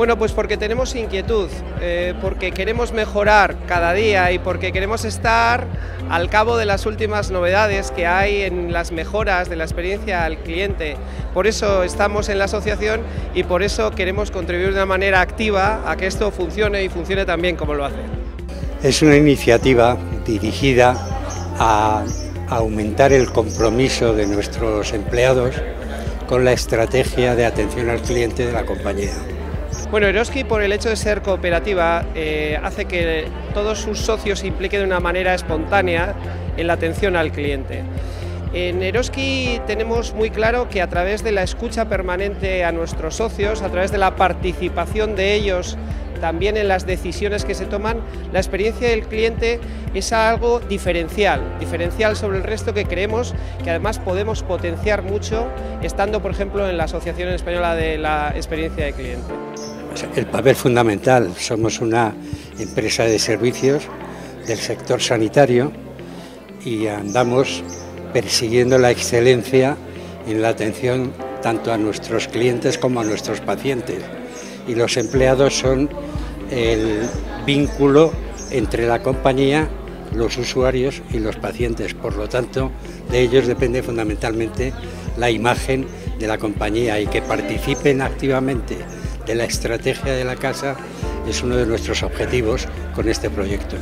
Bueno, pues porque tenemos inquietud, eh, porque queremos mejorar cada día y porque queremos estar al cabo de las últimas novedades que hay en las mejoras de la experiencia al cliente. Por eso estamos en la asociación y por eso queremos contribuir de una manera activa a que esto funcione y funcione tan bien como lo hace. Es una iniciativa dirigida a aumentar el compromiso de nuestros empleados con la estrategia de atención al cliente de la compañía. Bueno, Eroski por el hecho de ser cooperativa eh, hace que todos sus socios se impliquen de una manera espontánea en la atención al cliente. En Eroski tenemos muy claro que a través de la escucha permanente a nuestros socios, a través de la participación de ellos también en las decisiones que se toman, la experiencia del cliente es algo diferencial, diferencial sobre el resto que creemos que además podemos potenciar mucho estando, por ejemplo, en la Asociación Española de la Experiencia de Cliente. El papel fundamental, somos una empresa de servicios del sector sanitario y andamos persiguiendo la excelencia en la atención tanto a nuestros clientes como a nuestros pacientes. Y los empleados son el vínculo entre la compañía, los usuarios y los pacientes. Por lo tanto, de ellos depende fundamentalmente la imagen de la compañía y que participen activamente de la estrategia de la casa es uno de nuestros objetivos con este proyecto.